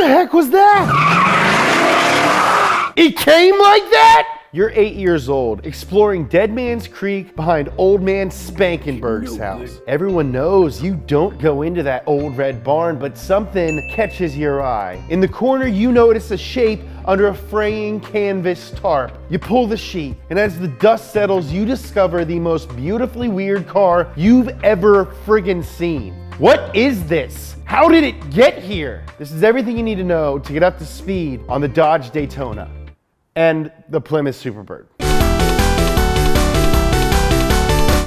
the heck was that? It came like that? You're eight years old, exploring Dead Man's Creek behind Old Man Spankenberg's house. Everyone knows you don't go into that old red barn, but something catches your eye. In the corner, you notice a shape under a fraying canvas tarp. You pull the sheet, and as the dust settles, you discover the most beautifully weird car you've ever friggin' seen. What is this? How did it get here? This is everything you need to know to get up to speed on the Dodge Daytona and the Plymouth Superbird.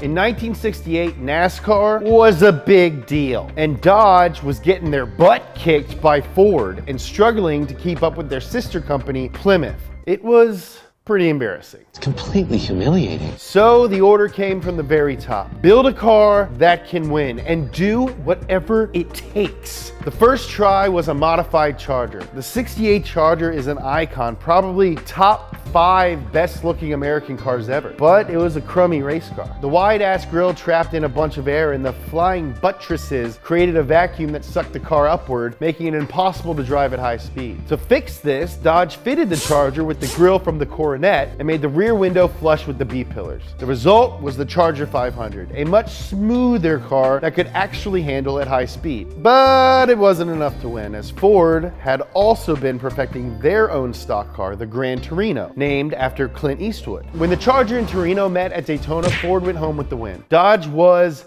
In 1968, NASCAR was a big deal, and Dodge was getting their butt kicked by Ford and struggling to keep up with their sister company, Plymouth. It was pretty embarrassing. It's completely humiliating. So the order came from the very top. Build a car that can win and do whatever it takes. The first try was a modified Charger. The 68 Charger is an icon, probably top five best looking American cars ever, but it was a crummy race car. The wide ass grille trapped in a bunch of air and the flying buttresses created a vacuum that sucked the car upward, making it impossible to drive at high speed. To fix this, Dodge fitted the Charger with the grille from the Coronet and made the rear window flush with the B-pillars. The result was the Charger 500, a much smoother car that could actually handle at high speed. But it wasn't enough to win, as Ford had also been perfecting their own stock car, the Gran Torino, named after Clint Eastwood. When the Charger and Torino met at Daytona, Ford went home with the win. Dodge was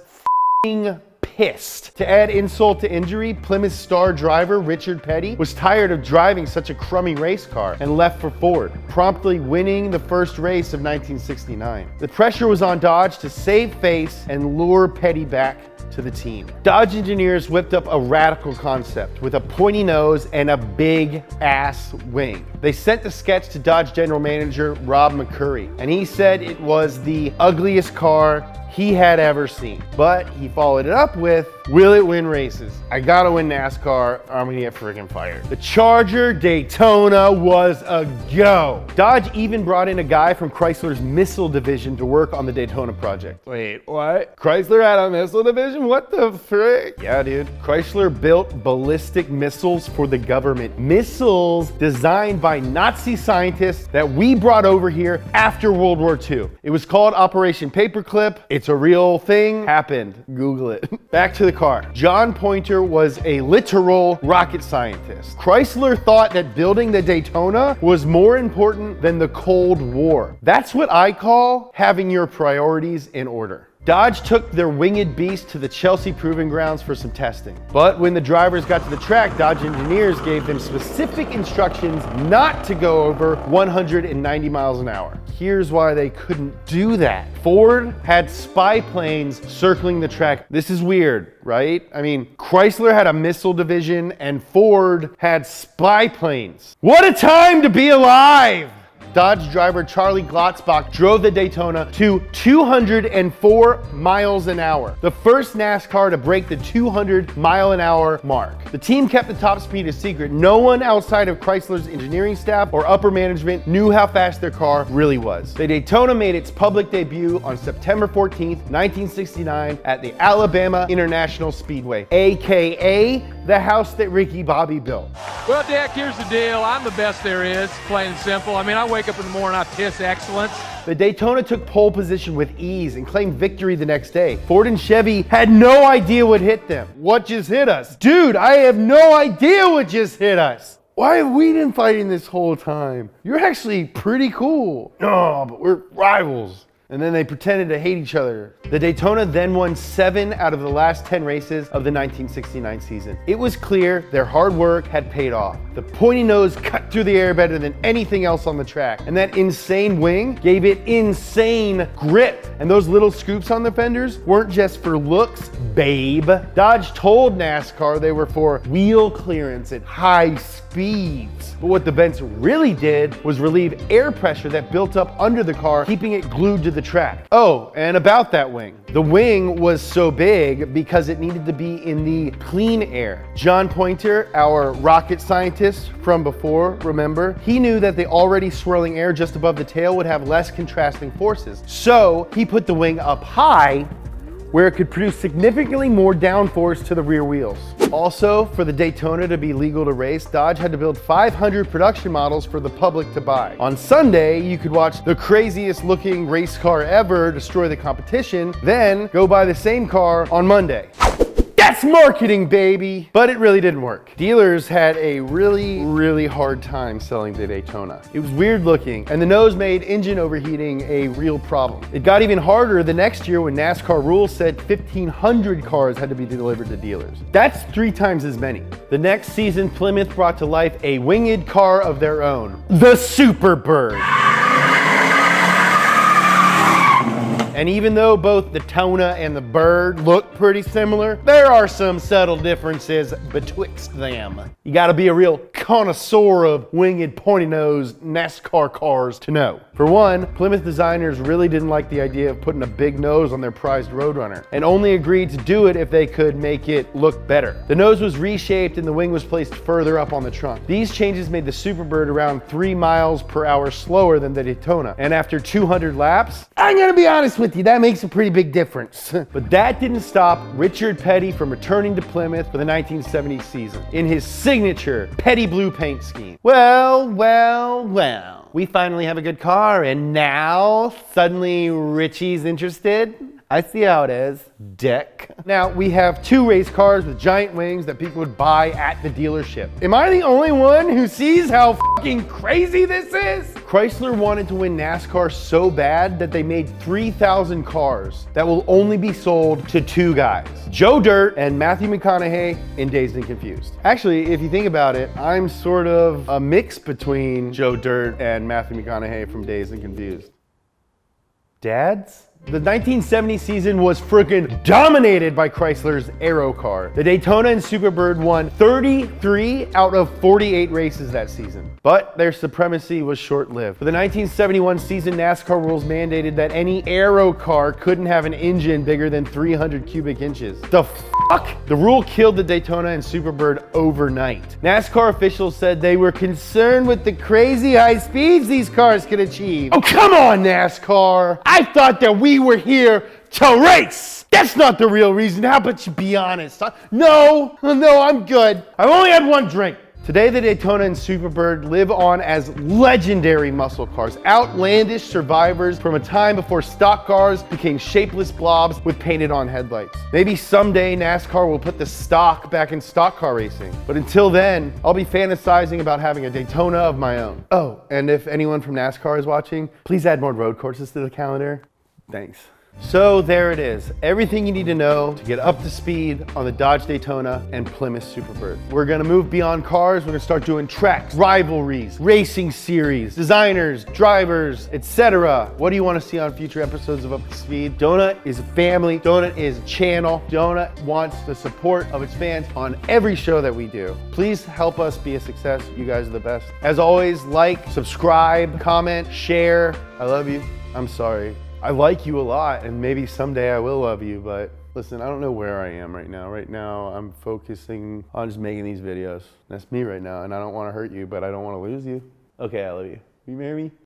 pissed. To add insult to injury, Plymouth star driver Richard Petty was tired of driving such a crummy race car and left for Ford, promptly winning the first race of 1969. The pressure was on Dodge to save face and lure Petty back to the team. Dodge engineers whipped up a radical concept with a pointy nose and a big ass wing. They sent the sketch to Dodge general manager Rob McCurry, and he said it was the ugliest car he had ever seen. But he followed it up with, will it win races? I gotta win NASCAR or I'm gonna get freaking fired. The Charger Daytona was a go. Dodge even brought in a guy from Chrysler's missile division to work on the Daytona project. Wait, what? Chrysler had a missile division? What the frick? Yeah, dude. Chrysler built ballistic missiles for the government. Missiles designed by Nazi scientists that we brought over here after World War II. It was called Operation Paperclip. It's a real thing, happened. Google it. Back to the car. John Pointer was a literal rocket scientist. Chrysler thought that building the Daytona was more important than the Cold War. That's what I call having your priorities in order. Dodge took their winged beast to the Chelsea Proving Grounds for some testing. But when the drivers got to the track, Dodge engineers gave them specific instructions not to go over 190 miles an hour. Here's why they couldn't do that. Ford had spy planes circling the track. This is weird, right? I mean, Chrysler had a missile division and Ford had spy planes. What a time to be alive! Dodge driver Charlie Glotzbach drove the Daytona to 204 miles an hour, the first NASCAR to break the 200 mile an hour mark. The team kept the top speed a secret. No one outside of Chrysler's engineering staff or upper management knew how fast their car really was. The Daytona made its public debut on September 14th, 1969 at the Alabama International Speedway, AKA the house that Ricky Bobby built. Well, Dick, here's the deal. I'm the best there is, plain and simple. I mean, I wake up in the morning, I piss excellence. The Daytona took pole position with ease and claimed victory the next day. Ford and Chevy had no idea what hit them. What just hit us? Dude, I have no idea what just hit us. Why have we been fighting this whole time? You're actually pretty cool. No, but we're rivals and then they pretended to hate each other. The Daytona then won seven out of the last 10 races of the 1969 season. It was clear their hard work had paid off. The pointy nose cut through the air better than anything else on the track, and that insane wing gave it insane grip. And those little scoops on the fenders weren't just for looks, babe. Dodge told NASCAR they were for wheel clearance at high speeds. But what the vents really did was relieve air pressure that built up under the car, keeping it glued to the track. Oh, and about that wing. The wing was so big because it needed to be in the clean air. John Pointer, our rocket scientist from before, remember, he knew that the already swirling air just above the tail would have less contrasting forces. So he put the wing up high where it could produce significantly more downforce to the rear wheels. Also, for the Daytona to be legal to race, Dodge had to build 500 production models for the public to buy. On Sunday, you could watch the craziest looking race car ever destroy the competition, then go buy the same car on Monday. That's marketing, baby! But it really didn't work. Dealers had a really, really hard time selling the Daytona. It was weird looking, and the nose made engine overheating a real problem. It got even harder the next year when NASCAR rules said 1,500 cars had to be delivered to dealers. That's three times as many. The next season, Plymouth brought to life a winged car of their own, the Superbird. And even though both the Tona and the Bird look pretty similar, there are some subtle differences betwixt them. You gotta be a real connoisseur of winged pointy-nosed NASCAR cars to know. For one, Plymouth designers really didn't like the idea of putting a big nose on their prized Roadrunner, and only agreed to do it if they could make it look better. The nose was reshaped and the wing was placed further up on the trunk. These changes made the Superbird around three miles per hour slower than the Daytona, and after 200 laps, I'm gonna be honest with you, that makes a pretty big difference. but that didn't stop Richard Petty from returning to Plymouth for the 1970 season in his signature Petty blue paint scheme. Well, well, well. We finally have a good car, and now suddenly Richie's interested? I see how it is, dick. Now, we have two race cars with giant wings that people would buy at the dealership. Am I the only one who sees how fucking crazy this is? Chrysler wanted to win NASCAR so bad that they made 3,000 cars that will only be sold to two guys, Joe Dirt and Matthew McConaughey in Dazed and Confused. Actually, if you think about it, I'm sort of a mix between Joe Dirt and Matthew McConaughey from Dazed and Confused. Dads? The 1970 season was freaking dominated by Chrysler's Aero car. The Daytona and Superbird won 33 out of 48 races that season. But their supremacy was short-lived. For the 1971 season, NASCAR rules mandated that any Aero car couldn't have an engine bigger than 300 cubic inches. The fuck? The rule killed the Daytona and Superbird overnight. NASCAR officials said they were concerned with the crazy high speeds these cars could achieve. Oh, come on, NASCAR. I thought that we were here to race. That's not the real reason. How about you be honest? No, no, I'm good. I've only had one drink. Today, the Daytona and Superbird live on as legendary muscle cars, outlandish survivors from a time before stock cars became shapeless blobs with painted on headlights. Maybe someday NASCAR will put the stock back in stock car racing, but until then, I'll be fantasizing about having a Daytona of my own. Oh, and if anyone from NASCAR is watching, please add more road courses to the calendar. Thanks. So there it is, everything you need to know to get up to speed on the Dodge Daytona and Plymouth Superbird. We're gonna move beyond cars, we're gonna start doing tracks, rivalries, racing series, designers, drivers, etc. What do you wanna see on future episodes of Up to Speed? Donut is a family, Donut is a channel. Donut wants the support of its fans on every show that we do. Please help us be a success, you guys are the best. As always, like, subscribe, comment, share. I love you, I'm sorry. I like you a lot, and maybe someday I will love you, but listen, I don't know where I am right now. Right now, I'm focusing on just making these videos. That's me right now, and I don't want to hurt you, but I don't want to lose you. Okay, I love you. Will you marry me?